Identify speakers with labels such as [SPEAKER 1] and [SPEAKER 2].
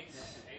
[SPEAKER 1] Thanks. Yeah.